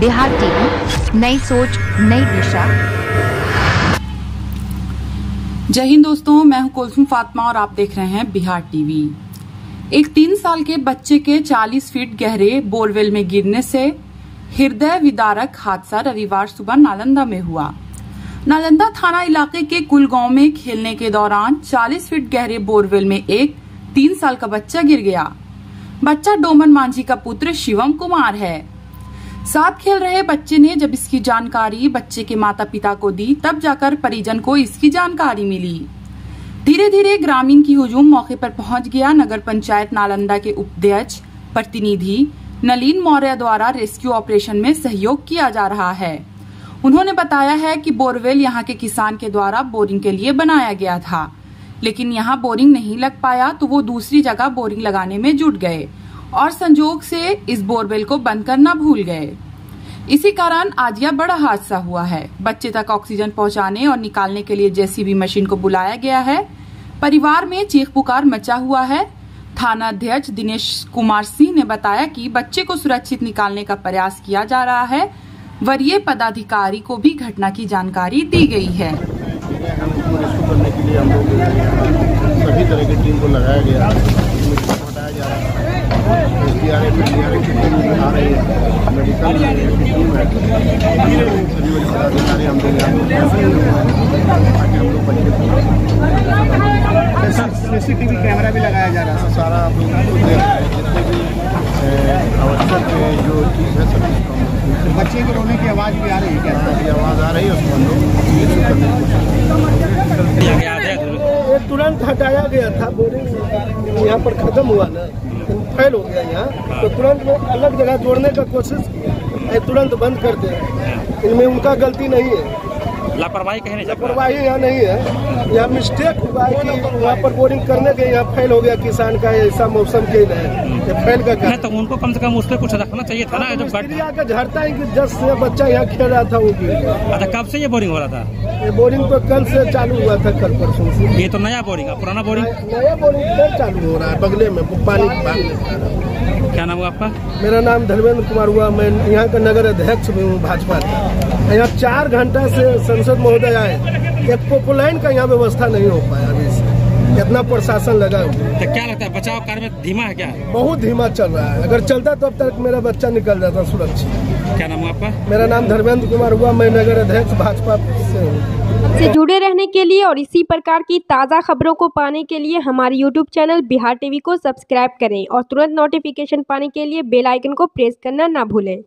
Bihar TV, नई सोच, नई दिशा। जय हिंद दोस्तों, मैं हूँ कुलसुम फातिमा और आप देख रहे हैं बिहार टीवी। एक तीन साल के बच्चे के 40 फीट गहरे बोरवेल में गिरने से हृदय विदारक हादसा रविवार सुबह नालंदा में हुआ। नालंदा थाना इलाके के कुल गाँव में खेलने के दौरान 40 फीट गहरे बोरवेल में एक तीन साल का बच्चा गिर गया। बच्चा डोमन मांझी का पुत्र शिवम कुमार है। साथ खेल रहे बच्चे ने जब इसकी जानकारी बच्चे के माता पिता को दी, तब जाकर परिजन को इसकी जानकारी मिली। धीरे धीरे ग्रामीण की हुजूम मौके पर पहुँच गया। नगर पंचायत नालंदा के उपाध्यक्ष, प्रतिनिधि नलीन मौर्य द्वारा रेस्क्यू ऑपरेशन में सहयोग किया जा रहा है। उन्होंने बताया है कि बोरवेल यहाँ के किसान के द्वारा बोरिंग के लिए बनाया गया था। लेकिन यहाँ बोरिंग नहीं लग पाया तो वो दूसरी जगह बोरिंग लगाने में जुट गए। और संजोग से इस बोरवेल को बंद करना भूल गए। इसी कारण आज यह बड़ा हादसा हुआ है। बच्चे तक ऑक्सीजन पहुँचाने और निकालने के लिए जेसीबी मशीन को बुलाया गया है। परिवार में चीख पुकार मचा हुआ है। थाना अध्यक्ष दिनेश कुमार सिंह ने बताया कि बच्चे को सुरक्षित निकालने का प्रयास किया जा रहा है। वरीय पदाधिकारी को भी घटना की जानकारी दी गई है। सभी तरह की टीम को लगाया गया हटाया जा रहा है। S D R F D R F की टीम आ रही है मेडिकल की टीम है सभी पदाधिकारी हम लोग यहाँ ताकि हम लोग बच्चे सीसीटीवी कैमरा भी लगाया जा रहा है। सारा हम लोग खुद देख रहे जितने भी आवश्यक जो चीज़ है सब लोग बच्चे के रोने की आवाज़ भी आ रही है क्या? की आवाज़ आ रही है उसको हम लोग हैं। तुरंत हटाया गया था बोरिंग यहाँ पर खत्म हुआ ना। फैल हो गया यहाँ तो तुरंत में अलग जगह जोड़ने का कोशिश किया तुरंत बंद कर दे। इनमें उनका गलती नहीं है। लापरवाही कहने नहीं लापरवाही यहाँ नहीं है। यहाँ मिस्टेक हुआ है कि वहाँ पर बोरिंग करने के यहाँ फेल हो गया किसान का ऐसा मौसम के लिए। फैल का नहीं तो उनको कम से कम उस पर कुछ रखना चाहिए था ना ये जो गट- झड़ता है कि दस से बच्चा यहाँ खेल रहा था वो गया अच्छा कब से ये बोरिंग हो रहा था? ये बोरिंग तो कल से चालू हुआ था कल परसों से। ये तो नया बोरिंग है पुराना बोरिंग नया बोरिंग कल चालू हो रहा है बगले में पानी क्या नाम हुआ आपका? मेरा नाम धर्मेंद्र कुमार हुआ। मैं यहाँ का नगर अध्यक्ष भी हूँ भाजपा का। यहाँ चार घंटा से संसद महोदय आए। एक पोपोलाइन का यहाँ व्यवस्था नहीं हो पाया अभी से। इतना प्रशासन लगा हुआ है। तो क्या लगता है बचाव कार्य में धीमा है क्या? बहुत धीमा चल रहा है। अगर चलता तो अब तक मेरा बच्चा निकल जाता सुरक्षित। क्या नाम हुआ आपका? मेरा नाम धर्मेंद्र कुमार हुआ। मैं नगर अध्यक्ष भाजपा से हूँ। से जुड़े रहने के लिए और इसी प्रकार की ताज़ा खबरों को पाने के लिए हमारे यूट्यूब चैनल बिहार टीवी को सब्सक्राइब करें और तुरंत नोटिफिकेशन पाने के लिए बेल आइकन को प्रेस करना ना भूलें।